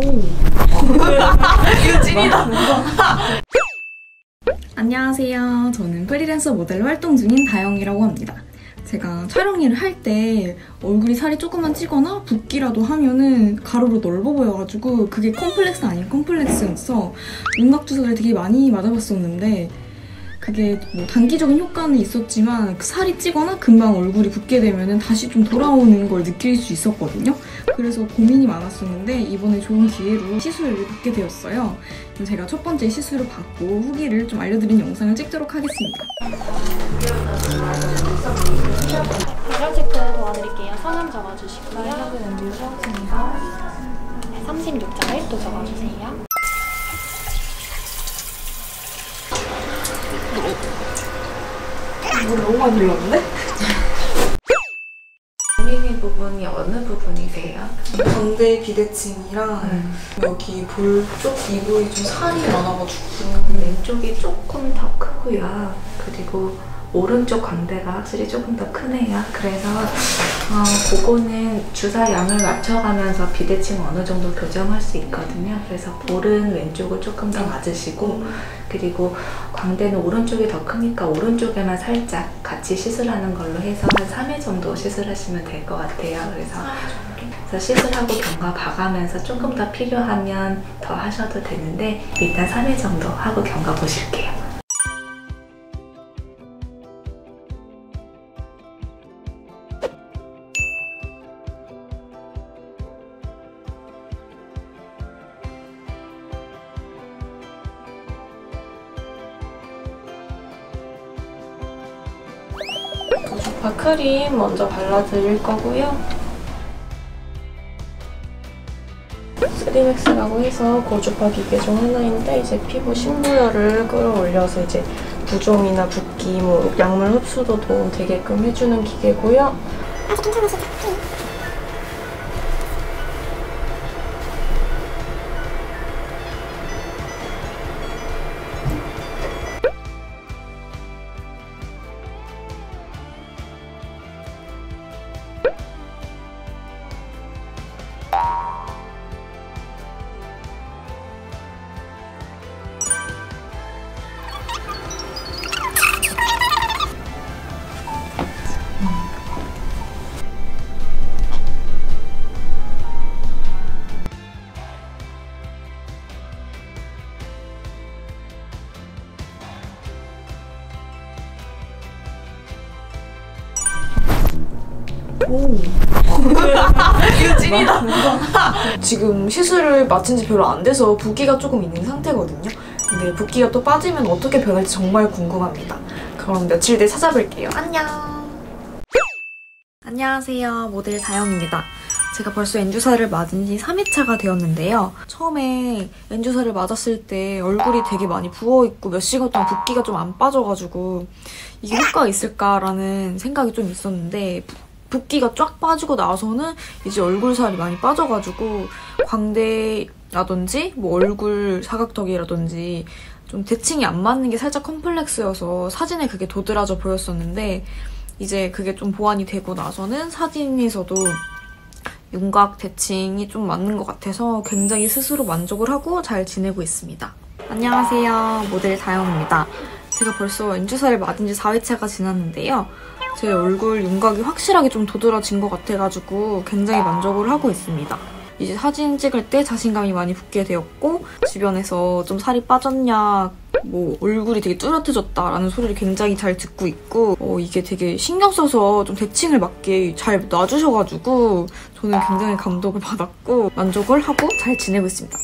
이거 찐이다. 안녕하세요. 저는 프리랜서 모델로 활동 중인 다영이라고 합니다. 제가 촬영 일을 할 때 얼굴이 살이 조금만 찌거나 붓기라도 하면은 가로로 넓어 보여가지고 그게 컴플렉스 아닌 컴플렉스였어. 윤곽 주사를 되게 많이 맞아봤었는데 그게 뭐 단기적인 효과는 있었지만 그 살이 찌거나 금방 얼굴이 붓게 되면은 다시 좀 돌아오는 걸 느낄 수 있었거든요. 그래서 고민이 많았었는데 이번에 좋은 기회로 시술을 받게 되었어요. 그럼 제가 첫 번째 시술을 받고 후기를 좀 알려드리는 영상을 찍도록 하겠습니다. 발열 체크 도와드릴게요. 성함 적어주시고요. 네, 36.1또 적어주세요. 물 너무 많이 흘렀는데? 고민의 부분이 어느 부분이세요? 광대 비대칭이랑 여기 볼 쪽 이부에 좀 살이 많아가지고 왼쪽이 조금 더 크고요. 그리고 오른쪽 광대가 확실히 조금 더 크네요. 그래서 어, 그거는 주사 양을 맞춰가면서 비대칭 어느 정도 교정할 수 있거든요. 그래서 볼은 왼쪽을 조금 더 맞으시고 그리고 광대는 오른쪽이 더 크니까 오른쪽에만 살짝 같이 시술하는 걸로 해서 한 3회 정도 시술하시면 될 것 같아요. 그래서 그래서 시술하고 경과 봐가면서 조금 더 필요하면 더 하셔도 되는데 일단 3회 정도 하고 경과 보실게요. 고주파 크림 먼저 발라드릴 거고요. 스리맥스라고 해서 고주파 기계 중 하나인데 이제 피부 신부열을 끌어올려서 이제 부종이나 붓기, 뭐 약물 흡수도도 되게끔 해주는 기계고요. 이거 찐이다. 지금 시술을 마친 지 별로 안 돼서 붓기가 조금 있는 상태거든요. 근데 붓기가 또 빠지면 어떻게 변할지 정말 궁금합니다. 그럼 며칠 뒤에 찾아뵐게요. 안녕! 안녕하세요. 모델 다영입니다. 제가 벌써 엔주사를 맞은 지 3회차가 되었는데요. 처음에 엔주사를 맞았을 때 얼굴이 되게 많이 부어있고 몇 시간 동안 붓기가 좀 안 빠져가지고 이게 효과가 있을까라는 생각이 좀 있었는데 붓기가 쫙 빠지고 나서는 이제 얼굴 살이 많이 빠져가지고 광대라든지 뭐 얼굴 사각턱이라든지 좀 대칭이 안 맞는 게 살짝 컴플렉스여서 사진에 그게 도드라져 보였었는데 이제 그게 좀 보완이 되고 나서는 사진에서도 윤곽 대칭이 좀 맞는 것 같아서 굉장히 스스로 만족을 하고 잘 지내고 있습니다. 안녕하세요. 모델 다영입니다. 제가 벌써 엔주사를 맞은 지 4회차가 지났는데요. 제 얼굴 윤곽이 확실하게 좀 도드라진 것 같아가지고 굉장히 만족을 하고 있습니다. 이제 사진 찍을 때 자신감이 많이 붙게 되었고 주변에서 좀 살이 빠졌냐 뭐 얼굴이 되게 뚜렷해졌다라는 소리를 굉장히 잘 듣고 있고 어, 이게 되게 신경 써서 좀 대칭을 맞게 잘 놔주셔가지고 저는 굉장히 감동을 받았고 만족을 하고 잘 지내고 있습니다.